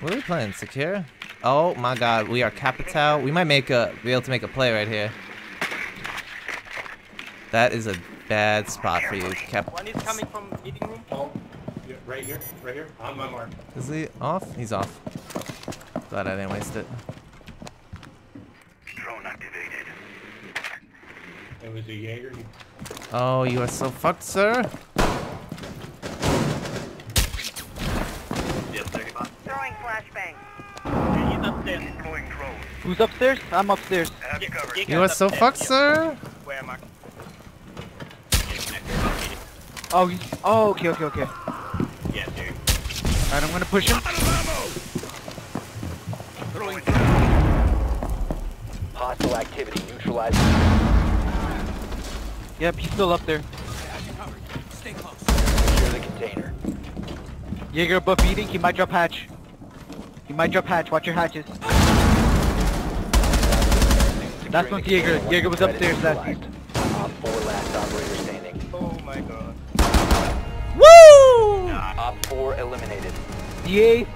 What are we playing? Secure? Oh my god, we are Capitão. We might make a be able to make a play right here. That is a bad spot for you, Cap. One is coming from meeting room. Oh, yeah, right here, right here, on my mark. Is he off? He's off. Glad I didn't waste it. Drone activated. It was a Jaeger. Oh, you are so fucked, sir. Yep, 35. Throwing flashbang. He's upstairs. Who's upstairs? I'm upstairs. Have you covered. You are so fucked, sir. Where am I? Oh, oh, okay, okay, okay. Yeah, dude. Alright, I'm gonna push him. Throwing Hostile activity neutralized. Yep, he's still up there. Stay close. Secure the container. Jaeger above eating, he might drop hatch. He might drop hatch, watch your hatches. That's Securing not Jaeger. Jaeger was once the threat upstairs, is Lassie. neutralized. Op 4 last operator standing. Oh my god. Woo! Op 4 eliminated. The eighth.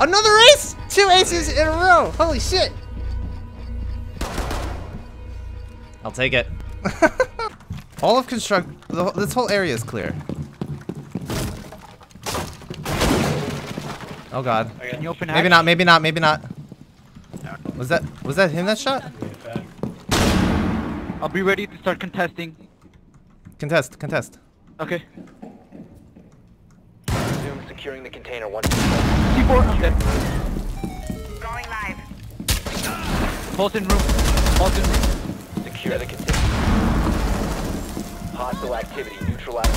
Another ace! Two aces in a row! Holy shit! I'll take it. All of construct. The, this whole area is clear. Oh god. Can you open hatch? Maybe not. Maybe not. Maybe not. Was that was that him that shot? I'll be ready to start contesting. Contest. Contest. Okay. Resume securing the container once C4, I'm dead. Going live. Pulse in room. Pulse in room. Secure the container. Hostile activity neutralized.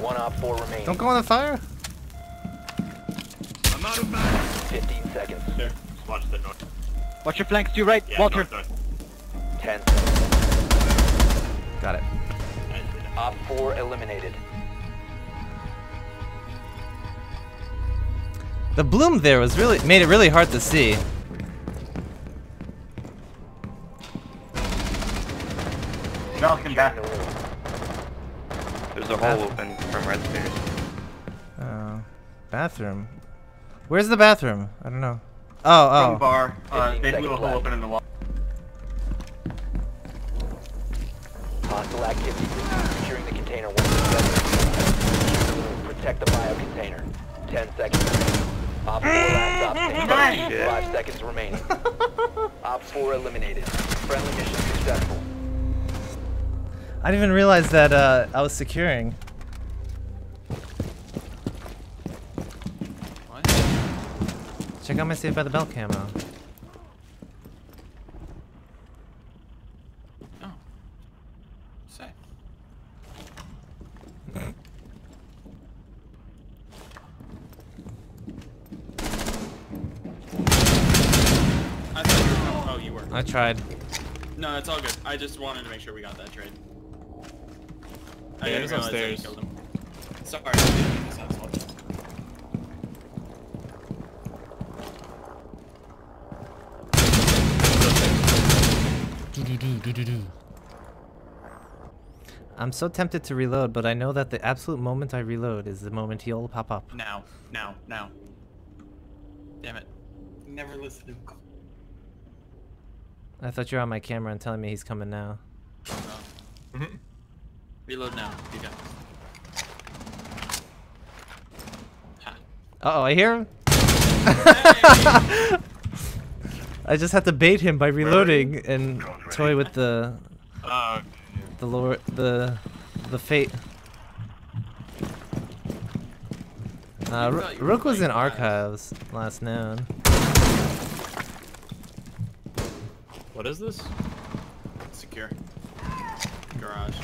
One Op 4 remaining. Don't go on the fire. I'm out of mag. 15 seconds. There. Watch the north. Watch your flanks to your right, Yeah, Walter. north, north. 10 seconds. Got it. Op 4 eliminated. The bloom there was really made it really hard to see. Falcon Securing the room. There's a hole open from red stairs. Oh, uh, bathroom. Where's the bathroom? I don't know. Oh, oh. bar. Uh, they blew a hole open in the wall. Hostile activity. Securing the container once Protect the bio container. 10 seconds remaining. Op 4 last stop 5 seconds remaining. Op 4 eliminated. Friendly mission successful. I didn't even realize that uh, I was securing. Check out my Saved by the Bell camo. Oh. Say. I thought you were. Oh, you were. I tried. No, it's all good. I just wanted to make sure we got that trade. I Yeah, didn't he's realize that you upstairs. Sorry. I didn't miss that one. I'm so tempted to reload, but I know that the absolute moment I reload is the moment he'll pop up. Now, now, now. Damn it. Never listen to him. I thought you were on my camera and telling me he's coming now. No. Reload now. You got this. Uh oh, I hear him. I just had to bait him by reloading and toy with the Uh, the lower the the fate. Uh, Ro- thought you were Rook was in playing fast. archives last known. what is this? Secure. Garage.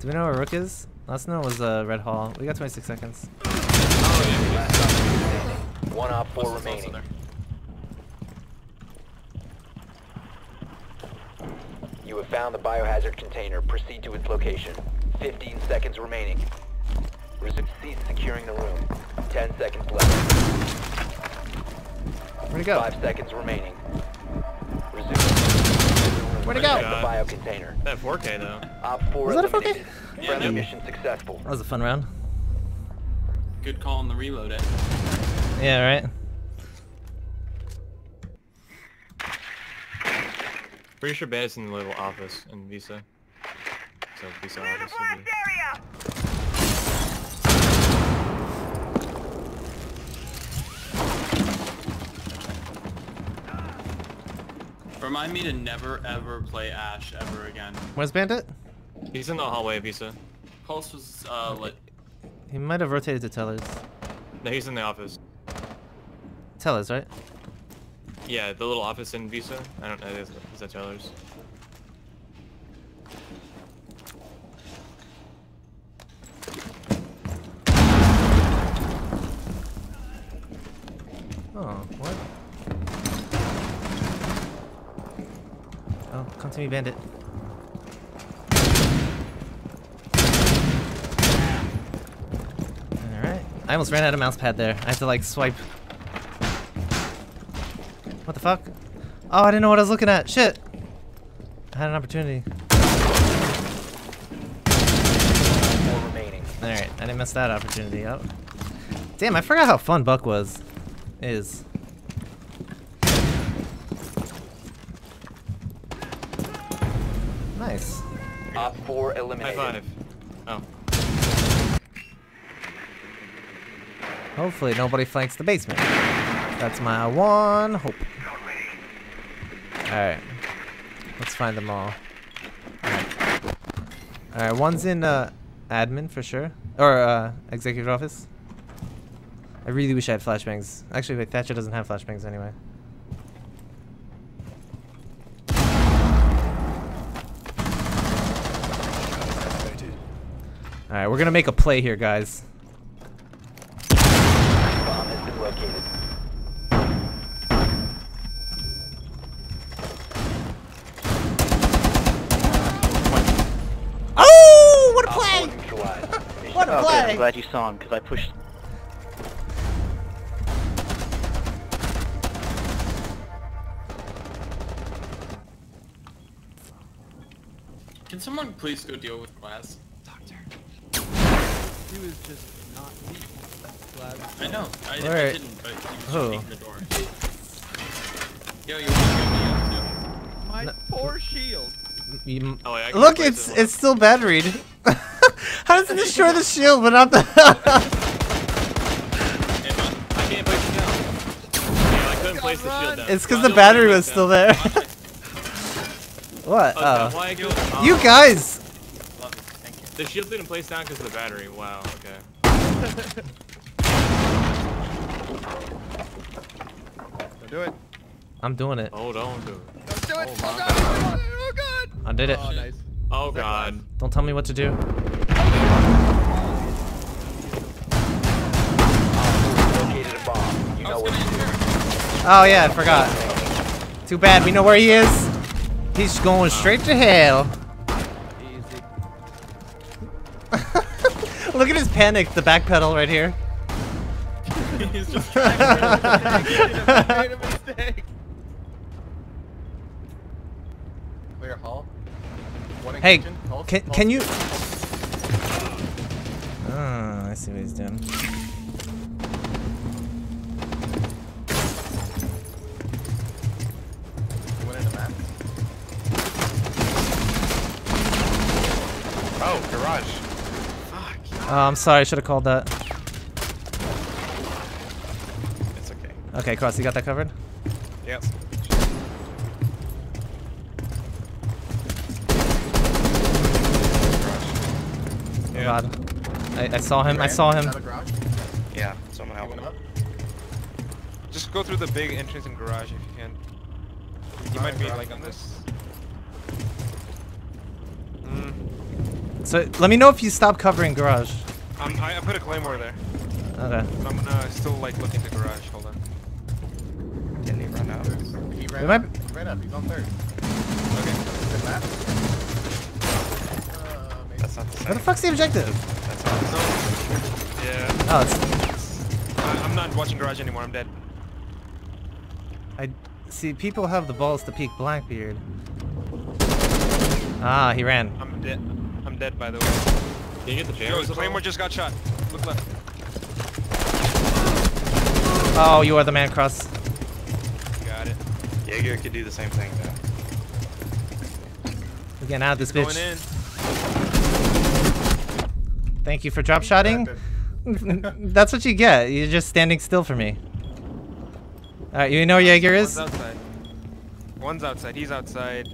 Do we know where Rook is? Last known was uh, Red Hall. We got 26 seconds. Oh, yeah. One Op 4 Plus it's remaining. there. You have found the biohazard container. Proceed to its location. 15 seconds remaining. Resume cease securing the room. 10 seconds left. Where'd he go? 5 seconds remaining. Resume. Where'd it go? The bio container. That 4K though. Op 4 Was that a 4K? Yeah, Friendly yeah. mission successful. That was a fun round. Good call on the reload, eh? Yeah, right? Pretty sure Bandit's in the little office in Visa. So Visa Clear office would blast be... area! Remind me to never ever play Ash ever again. Where's Bandit? He's in the hallway, Visa. Pulse was uh lit. He might have rotated to Tellers. No, he's in the office. Tellers, right? Yeah, the little office in Visa. I don't know. Is, that Tellers? Oh, what? Oh, come to me, Bandit. Alright. I almost ran out of mouse pad there. I had to like swipe. What the fuck? Oh, I didn't know what I was looking at. Shit. I had an opportunity. Four remaining. Alright, I didn't miss that opportunity up. Damn, I forgot how fun Buck was. Is. Nice. Op 4 eliminated. High eliminated. five. Oh. Hopefully nobody flanks the basement. That's my one hope. Alright. Let's find them all. Alright. Alright, one's in uh admin for sure. Or uh executive office. I really wish I had flashbangs. Actually wait, Thatcher doesn't have flashbangs anyway. Alright, we're gonna make a play here, guys. Bomb has been located. Oh, what a Op 4 play! neutralized. Mission What a Oh, good. play! I'm glad you saw him because I pushed. Can someone please go deal with glass? Doctor. He was just not I know. I, I Where- didn't, but he was oh. Who? just the door. Yo, you want to get me up too? My No. poor shield. You- Oh, wait, I can Look, it's it's still batteried. How does it destroy the shield but not the? I can't place it down. Yeah, I couldn't place the shield down. it's because Still the battery was still down. there. What? Oh, Oh, why I go. you guys. Love it. Thank you. The shield didn't place down because of the battery. Wow. Okay. Don't do it. I'm doing it. Oh, don't do it. Don't do it. Oh, Oh, my god. Oh god. I did it. Oh nice. Oh God. Don't tell me what to do. Oh yeah, I forgot. Too bad. We know where he is. He's going straight to hell. Look at his panic. The back pedal right here. He's just Made a mistake. Clear hall. Hey. Pulse, can pulse. can you? Ah, I see what he's doing. Oh, I'm sorry. I should have called that. It's okay. Okay, Cross, you got that covered? Yep. Oh Yeah. God. I, I saw him. I saw him. out of garage. Yeah, someone You help him. up. Just go through the big entrance and garage if you can. You might be like on this. Mm, So let me know if you stop covering garage. I'm, I, I put a claymore there. Okay. But I'm gonna still like look the garage. Hold on. Didn't he run out? He ran We might up. He ran up. He's on third. Okay. Good map. Uh. That's not the same. Where the fuck's the objective? That's not the same. Yeah. Oh, it's. I, I'm not watching garage anymore. I'm dead. I see. People have the balls to peek Blackbeard. Ah, he ran. I'm dead. I'm dead by the way. Can you get the Yo, jammers? at all? claymore just got shot. Look left. Oh, you are the man, Cross. Got it. Jaeger could do the same thing though. Getting out of this Going bitch. in. Thank you for drop shotting. That's what you get. You're just standing still for me. Alright, you know where Jaeger One's is? outside. One's outside. He's outside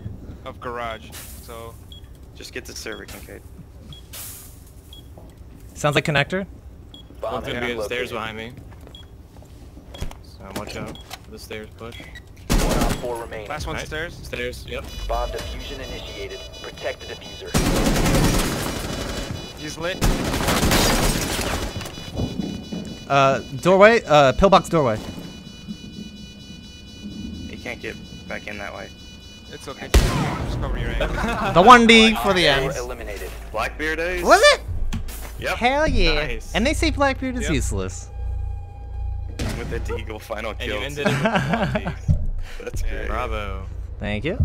of garage. So Just get the server, Kincaid. Sounds like connector. Bomb One's gonna be the stairs behind me. So watch out for the stairs push. One op four remaining. last one Right. stairs. Stairs, yep. Bomb diffusion initiated. Protect the diffuser. He's lit. Uh, doorway? Uh, pillbox doorway. He can't get back in that way. It's okay. Just, just cover your aim. The 1D for the end. eliminated. Blackbeard days? Was it? Yep. Hell yeah. Nice. And they say Blackbeard is Yep. useless. With the Deagle final And kill. you ended it with the one piece. That's Yeah. great. Bravo. Thank you.